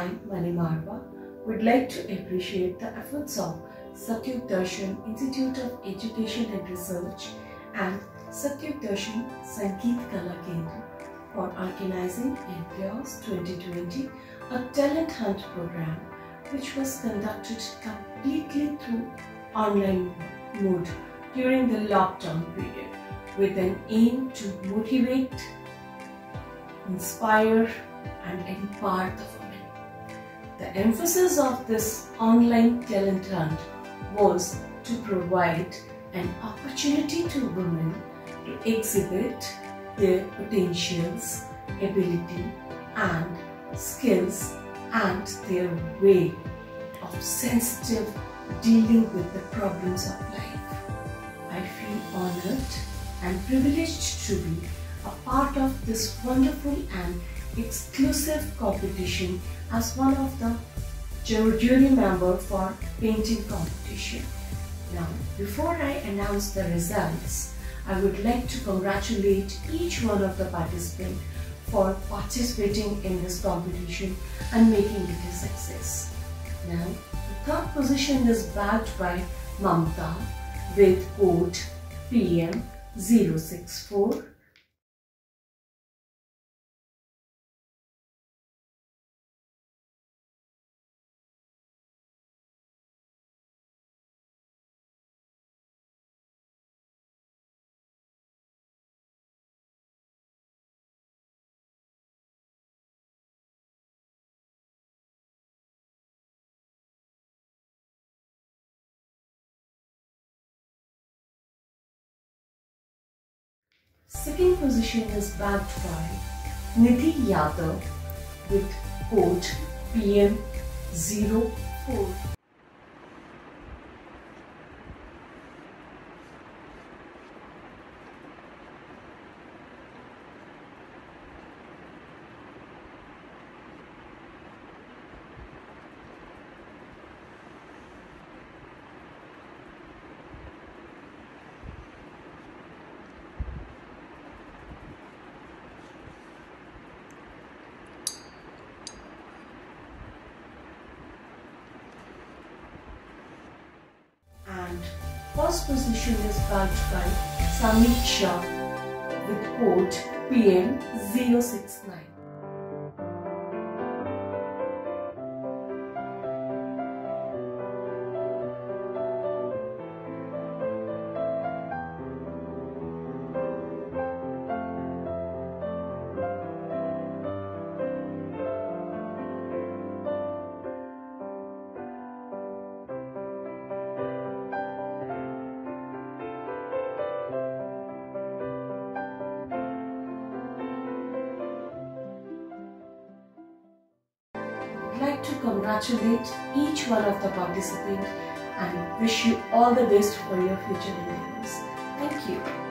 I'm Mani Marwaha. Would like to appreciate the efforts of Satyug Darshan Institute of Education and Research and Satyug Darshan Sangeet Kala Kendra for organizing Employers 2020, a talent hunt program which was conducted completely through online mode during the lockdown period with an aim to motivate, inspire and empower the. The emphasis of this online talent hunt was to provide an opportunity to women to exhibit their potentials, ability and skills and their way of sensitive dealing with the problems of life. I feel honored and privileged to be a part of this wonderful and exclusive competition as one of the jury member for painting competition. Now, before I announce the results, I would like to congratulate each one of the participants for participating in this competition and making it a success. Now, the third position is bagged by Mamta with code PM064 Second position is bagged by Nidhi Yadav with code PM04. and first position is bagged by Samit Shah with code PM069. I'd like to congratulate each one of the participants and wish you all the best for your future endeavors. Thank you.